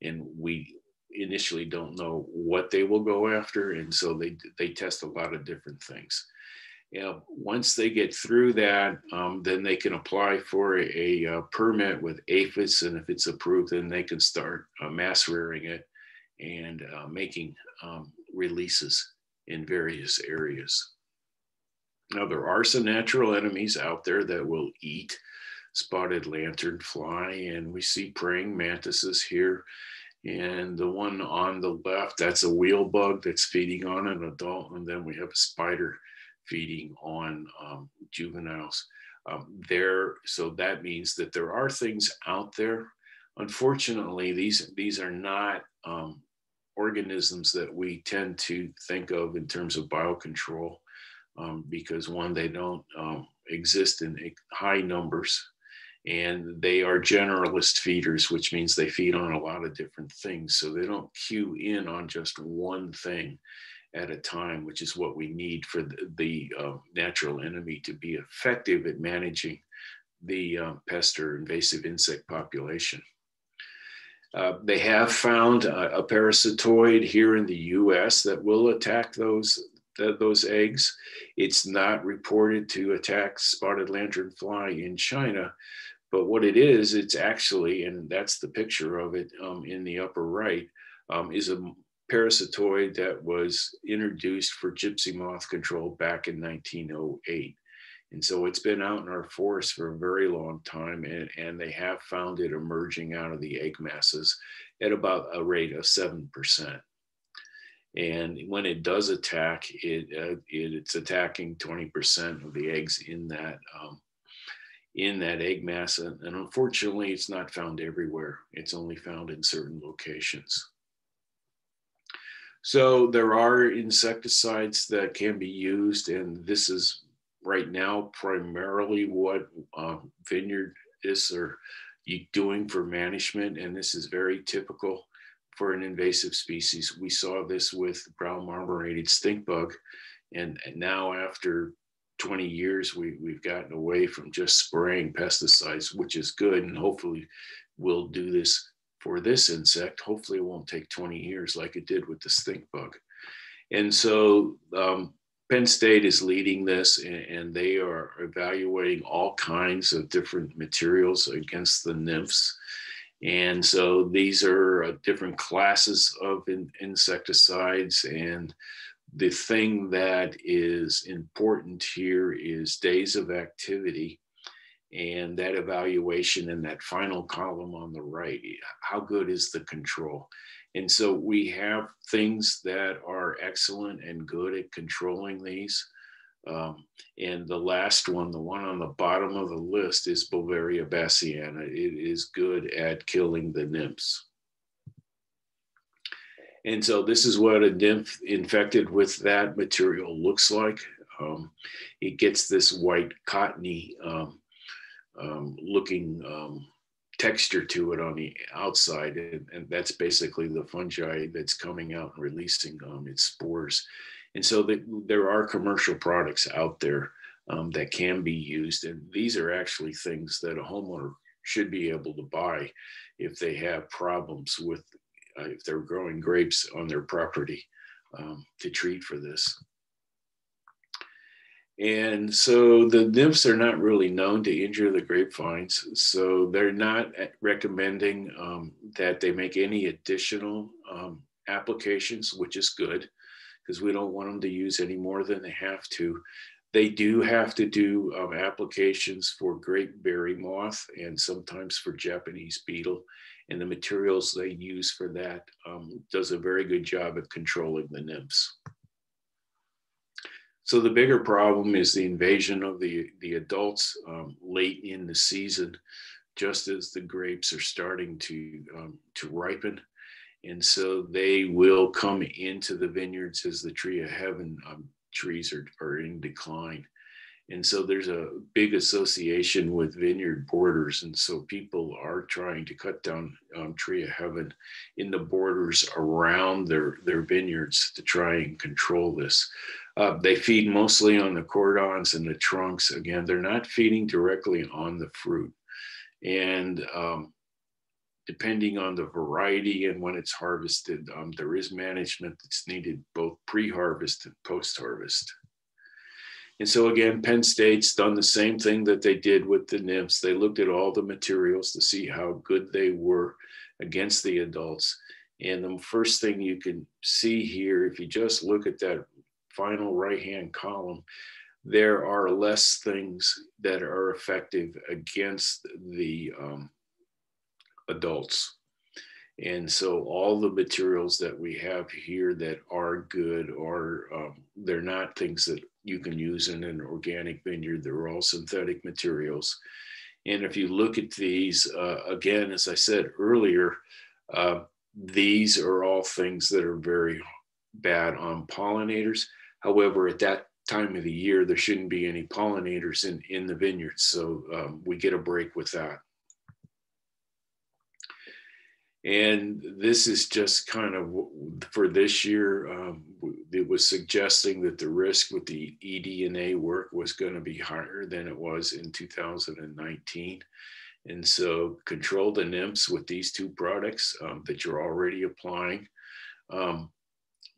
And we initially don't know what they will go after. And so they, they test a lot of different things. Know, once they get through that, um, then they can apply for a, a, uh, permit with APHIS. And if it's approved, then they can start uh, mass rearing it and uh, making um, releases in various areas. Now, there are some natural enemies out there that will eat spotted lanternfly, and we see praying mantises here. And the one on the left, that's a wheel bug that's feeding on an adult. And then we have a spider feeding on um, juveniles um, there. So that means that there are things out there. Unfortunately, these, these are not um, organisms that we tend to think of in terms of biocontrol um, because one, they don't um, exist in high numbers and they are generalist feeders, which means they feed on a lot of different things. So they don't cue in on just one thing at a time, which is what we need for the, the uh, natural enemy to be effective at managing the uh, pest or invasive insect population. Uh, they have found a, parasitoid here in the US that will attack those the, those eggs. It's not reported to attack spotted lanternfly in China, but what it is, it's actually, and that's the picture of it um, in the upper right, um, is a parasitoid that was introduced for gypsy moth control back in 1908. And so it's been out in our forest for a very long time, and, and they have found it emerging out of the egg masses at about a rate of 7%. And when it does attack, it, uh, it it's attacking 20% of the eggs in that um, in that egg mass. And, unfortunately, it's not found everywhere. It's only found in certain locations. So there are insecticides that can be used, and this is right now primarily what uh, vineyardists are doing for management, and this is very typical for an invasive species. We saw this with brown marmorated stink bug. And, and now after 20 years, we, we've gotten away from just spraying pesticides, which is good. And hopefully we'll do this for this insect. Hopefully it won't take 20 years like it did with the stink bug. And so um, Penn State is leading this and, and, they are evaluating all kinds of different materials against the nymphs. And so these are uh, different classes of in, insecticides. And the thing that is important here is days of activity and that evaluation in that final column on the right. How good is the control? And so we have things that are excellent and good at controlling these. Um, and the last one, the one on the bottom of the list, is Beauveria bassiana. It is good at killing the nymphs. And so this is what a nymph infected with that material looks like. Um, it gets this white cottony um, um looking um, texture to it on the outside. And, and, that's basically the fungi that's coming out and releasing um, its spores. And so the, there are commercial products out there um, that can be used. And these are actually things that a homeowner should be able to buy if they have problems with, uh, if they're growing grapes on their property um, to treat for this. And so the nymphs are not really known to injure the grapevines. So they're not recommending um, that they make any additional um, applications, which is good because we don't want them to use any more than they have to. They do have to do um, applications for grape berry moth and sometimes for Japanese beetle. And the materials they use for that um, does a very good job at controlling the nymphs. So the bigger problem is the invasion of the, the adults um, late in the season, just as the grapes are starting to, um, to ripen. And so they will come into the vineyards as the tree of heaven um, trees are, are in decline. And so there's a big association with vineyard borders. And so people are trying to cut down um, tree of heaven in the borders around their, their vineyards to try and control this. Uh, they feed mostly on the cordons and the trunks. Again, they're not feeding directly on the fruit. And um, depending on the variety and when it's harvested, um, there is management that's needed both pre-harvest and post-harvest. And so again, Penn State's done the same thing that they did with the nymphs. They looked at all the materials to see how good they were against the adults. And the first thing you can see here, if you just look at that final right-hand column, there are less things that are effective against the um, adults. And so all the materials that we have here that are good are, um, they're not things that you can use in an organic vineyard. They're all synthetic materials. And if you look at these, uh, again, as I said earlier, uh, these are all things that are very bad on pollinators. However, at that time of the year, there shouldn't be any pollinators in, in the vineyards. So um, we get a break with that. And this is just kind of for this year, um, it was suggesting that the risk with the eDNA work was going to be higher than it was in 2019. And so control the nymphs with these two products um, that you're already applying. Um,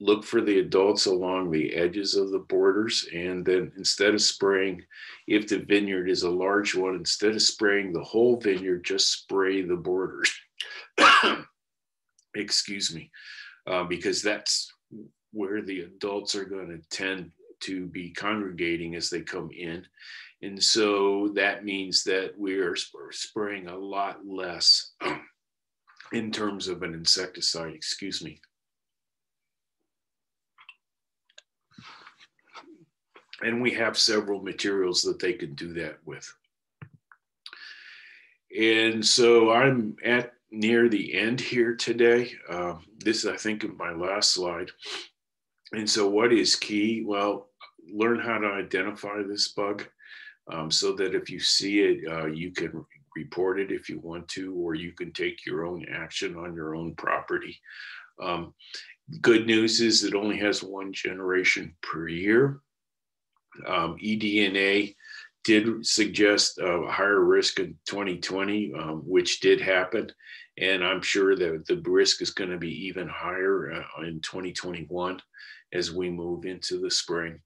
look for the adults along the edges of the borders. And then instead of spraying, if the vineyard is a large one, instead of spraying the whole vineyard, just spray the borders. excuse me, uh, because that's where the adults are going to tend to be congregating as they come in. And so that means that we are spraying a lot less in terms of an insecticide, excuse me. And we have several materials that they can do that with. And so I'm at near the end here today. Uh, this is, I think, my last slide. And so, what is key? Well, learn how to identify this bug um, so that if you see it, uh, you can report it if you want to, or you can take your own action on your own property. Um, good news is it only has one generation per year. Um, eDNA did suggest a higher risk in 2020, um, which did happen. And I'm sure that the risk is going to be even higher uh, in 2021 as we move into the spring.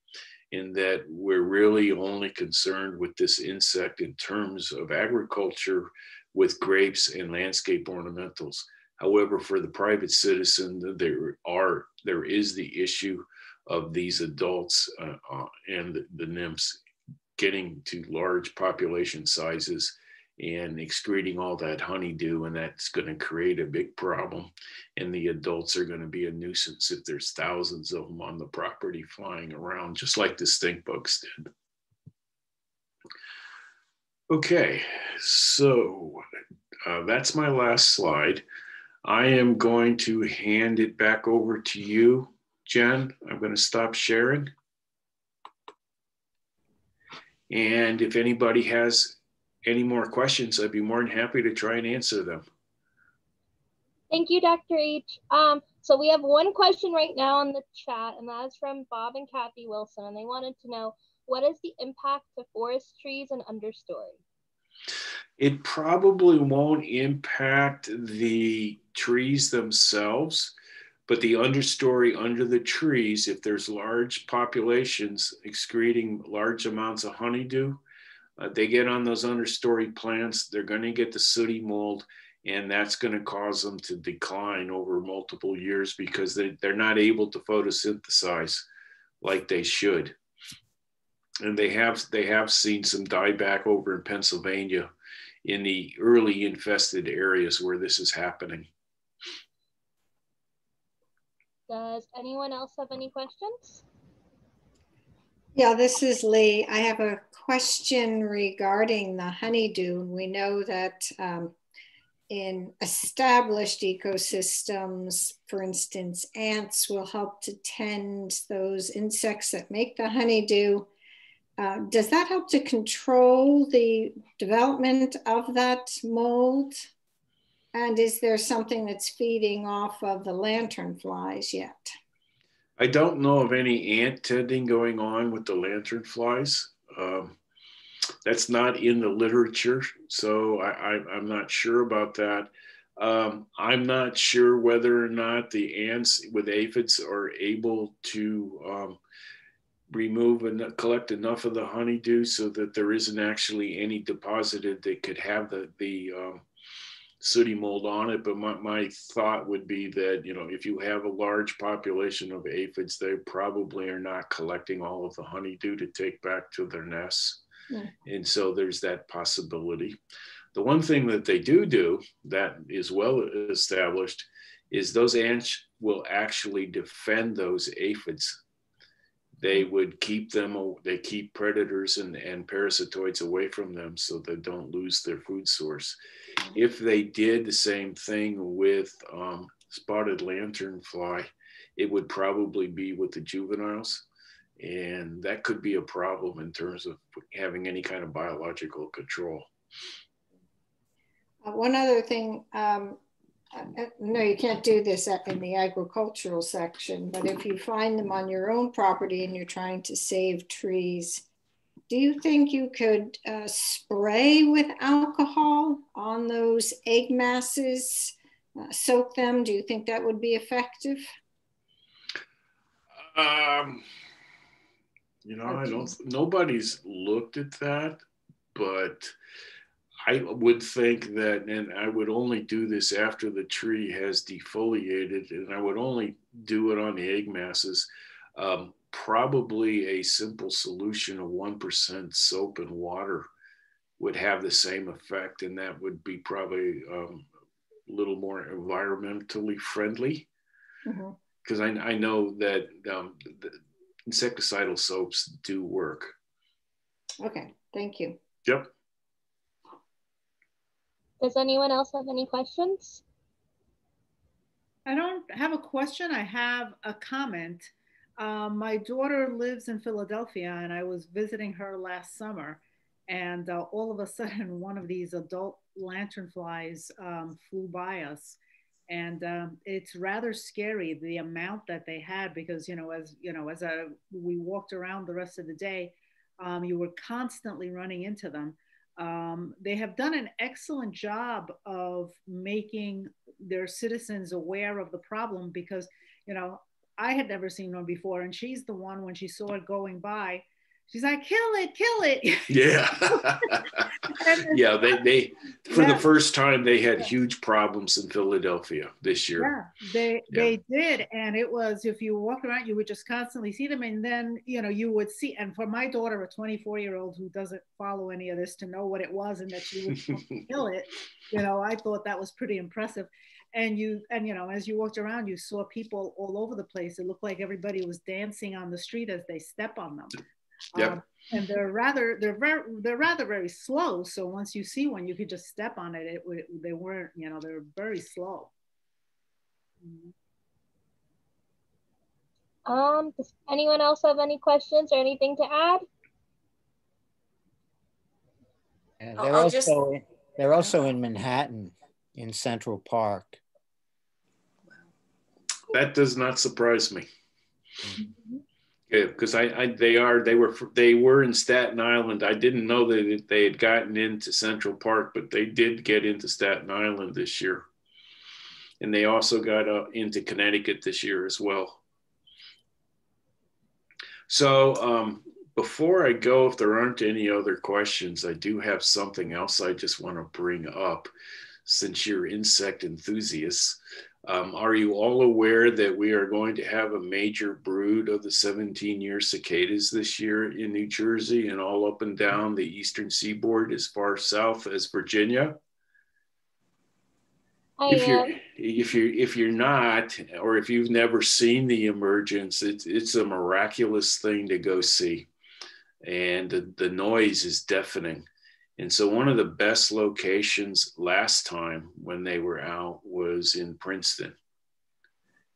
In that we're really only concerned with this insect in terms of agriculture with grapes and landscape ornamentals. However, for the private citizen, there are there is the issue of these adults uh, uh, and the, the nymphs getting to large population sizes and excreting all that honeydew, and that's going to create a big problem. And the adults are going to be a nuisance if there's thousands of them on the property flying around, just like the stink bugs did. Okay, so uh, that's my last slide. I am going to hand it back over to you, Jen. I'm going to stop sharing. And if anybody has any more questions, I'd be more than happy to try and answer them. Thank you, Dr. H. Um, so we have one question right now in the chat, and that is from Bob and Kathy Wilson, and they wanted to know what is the impact to forest trees and understory? It probably won't impact the trees themselves, but the understory under the trees, if there's large populations excreting large amounts of honeydew, uh, they get on those understory plants, they're going to get the sooty mold, and that's going to cause them to decline over multiple years because they, they're not able to photosynthesize like they should. And they have they have seen some dieback over in Pennsylvania in the early infested areas where this is happening. Does anyone else have any questions? Yeah, this is Lee. I have a question regarding the honeydew. We know that um, in established ecosystems, for instance, ants will help to tend those insects that make the honeydew. uh, does that help to control the development of that mold? And is there something that's feeding off of the lantern flies yet? I don't know of any ant tending going on with the lantern flies. Um, that's not in the literature, so I, am not sure about that. Um, I'm not sure whether or not the ants with aphids are able to um, remove and collect enough of the honeydew so that there isn't actually any deposited that could have the the um, sooty mold on it. But my, my thought would be that you know if you have a large population of aphids, they probably are not collecting all of the honeydew to take back to their nests, yeah. and so there's that possibility. The one thing that they do do that is well established is those ants will actually defend those aphids they would keep them they keep predators and, and parasitoids away from them so they don't lose their food source if they did the same thing with um, spotted lanternfly it would probably be with the juveniles. And that could be a problem in terms of having any kind of biological control. Uh, one other thing um, uh, no, you can't do this in the agricultural section, but if you find them on your own property and you're trying to save trees, do you think you could uh, spray with alcohol on those egg masses, uh, soak them? Do you think that would be effective? Um, you know, I don't, nobody's looked at that, but I would think that, and I would only do this after the tree has defoliated, and I would only do it on the egg masses. Um, probably a simple solution of 1% soap and water would have the same effect, and that would be probably um, a little more environmentally friendly. Because mm-hmm. I, I, know that um, insecticidal soaps do work. Okay, thank you. Yep. Does anyone else have any questions? I don't have a question. I have a comment. Um, my daughter lives in Philadelphia and I was visiting her last summer and uh, all of a sudden one of these adult lanternflies um, flew by us. And um, it's rather scary the amount that they had because you know as you know as a, we walked around the rest of the day um, you were constantly running into them. Um, they have done an excellent job of making their citizens aware of the problem because, you know, I had never seen one before, and she's the one when she saw it going by, she's like, "Kill it, kill it!" Yeah, yeah. They they for yeah. the first time they had huge problems in Philadelphia this year. Yeah, they yeah. they did, and it was if you walk around, you would just constantly see them, and then you know you would see. And for my daughter, a 24 year old who doesn't follow any of this, to know what it was and that she would kill it, you know, I thought that was pretty impressive and you and you know as you walked around you saw people all over the place it looked like everybody was dancing on the street as they step on them yeah. Um, and they're rather they're very they're rather very slow. So once you see one, you could just step on it. It, it they weren't you know they're very slow. Um, does anyone else have any questions or anything to add? And they're I'll also just... they're also in Manhattan in Central Park. That does not surprise me. Mm -hmm because I, I, they are they were they were in Staten Island. I didn't know that they had gotten into Central Park, but they did get into Staten Island this year, and they also got uh, into Connecticut this year as well. So um, before I go, if there aren't any other questions, I do have something else I just want to bring up, since you're insect enthusiasts. Um, are you all aware that we are going to have a major brood of the 17 year cicadas this year in New Jersey and all up and down the eastern seaboard as far south as Virginia? I if you're if you if you're not or if you've never seen the emergence, it's it's a miraculous thing to go see, and the, the noise is deafening. And so, one of the best locations last time when they were out was in Princeton.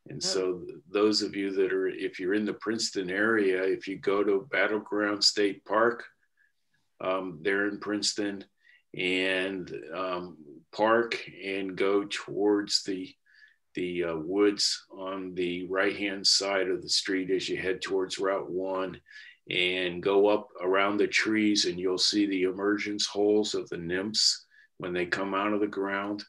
And so those of you that are, if you're in the Princeton area, if you go to Battleground State Park, um, there in Princeton, and um, park and go towards the the uh, woods on the right hand side of the street as you head towards Route One, and go up around the trees, and you'll see the emergence holes of the nymphs when they come out of the ground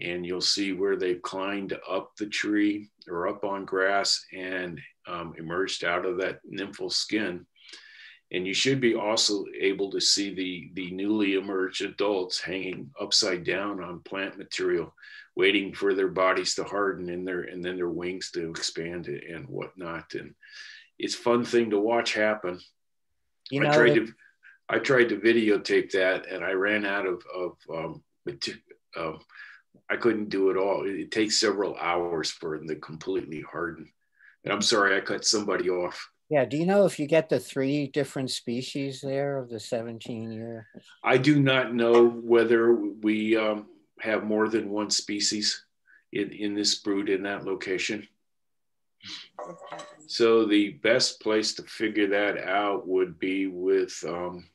and you'll see where they've climbed up the tree or up on grass and um, emerged out of that nymphal skin. And you should be also able to see the, the newly emerged adults hanging upside down on plant material, waiting for their bodies to harden and their and then their wings to expand and whatnot. And it's fun thing to watch happen. You know, I tried to I tried to videotape that and I ran out of, of um, um, I couldn't do it all. It, it takes several hours for them to completely harden. And I'm sorry, I cut somebody off. Yeah. Do you know if you get the three different species there of the 17 year? I do not know whether we um, have more than one species in, in this brood in that location. So the best place to figure that out would be with, um,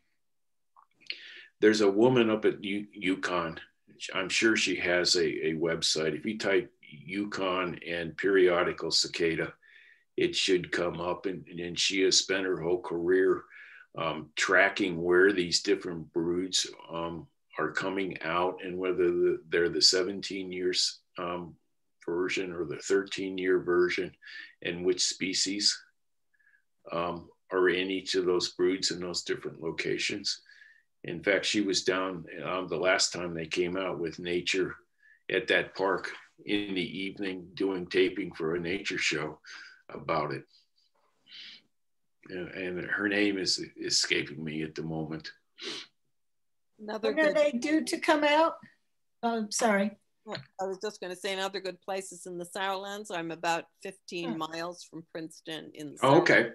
there's a woman up at U- UConn I'm sure she has a, a website. If you type UConn and periodical cicada, it should come up. And, and she has spent her whole career um, tracking where these different broods um, are coming out and whether the, they're the 17 years um, version or the 13 year version and which species um, are in each of those broods in those different locations. In fact, she was down um, the last time they came out with nature at that park in the evening doing taping for a nature show about it. And, and her name is escaping me at the moment. Another what good... are they due to come out? Oh, sorry. I was just going to say another good place is in the Sourlands, I'm about 15 oh. miles from Princeton in the oh, okay.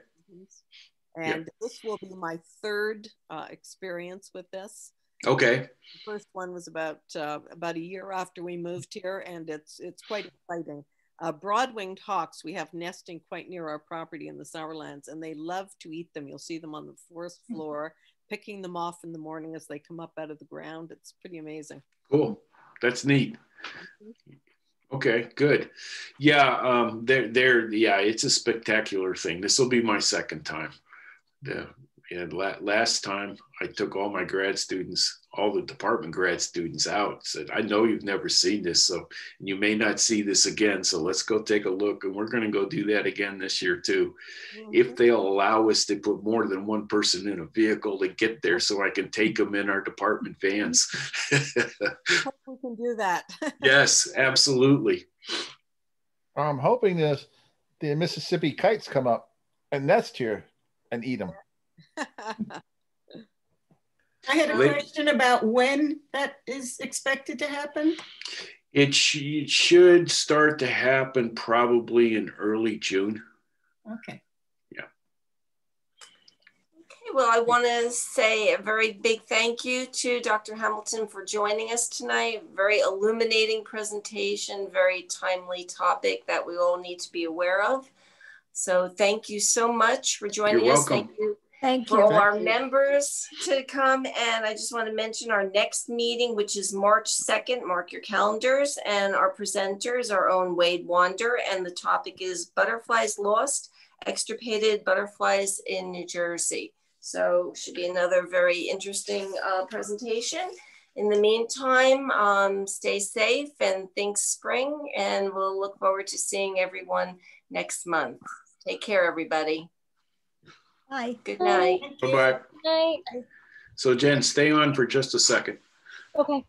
And yep. this will be my third uh, experience with this. Okay. The first one was about uh, about a year after we moved here, and it's it's quite exciting. Uh, broad-winged hawks we have nesting quite near our property in the Sourlands, and they love to eat them. You'll see them on the first hmm. floor, picking them off in the morning as they come up out of the ground. It's pretty amazing. Cool. That's neat. Okay, good. Yeah, um, they're, they're, yeah, it's a spectacular thing. This will be my second time the and la- last time I took all my grad students, all the department grad students out, said, I know you've never seen this, so you may not see this again. So let's go take a look. And we're going to go do that again this year too. Mm-hmm. If they'll allow us to put more than one person in a vehicle to get there so I can take them in our department vans. we can do that. yes, absolutely. I'm hoping this the Mississippi kites come up and nest here and eat them. I had a question about when that is expected to happen. It, sh- should start to happen probably in early June. Okay. Yeah. Okay, well, I want to say a very big thank you to Dr. Hamilton for joining us tonight. Very illuminating presentation, very timely topic that we all need to be aware of. So thank you so much for joining You're us. Welcome. Thank you Thank for you. all our members to come. And I just want to mention our next meeting, which is March 2nd. Mark your calendars. And our presenters, our own Wade Wander. And the topic is Butterflies Lost, Extirpated Butterflies in New Jersey. So should be another very interesting uh, presentation. In the meantime, um, stay safe and think spring. And we'll look forward to seeing everyone next month. Take care, everybody. Bye. Good night. Bye bye. Night. So, Jen, stay on for just a second. Okay.